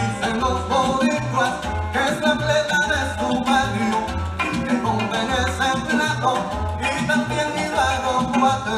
dicen los boricuas que es la de su barrio, que comen ese plato y también iban los cuatro.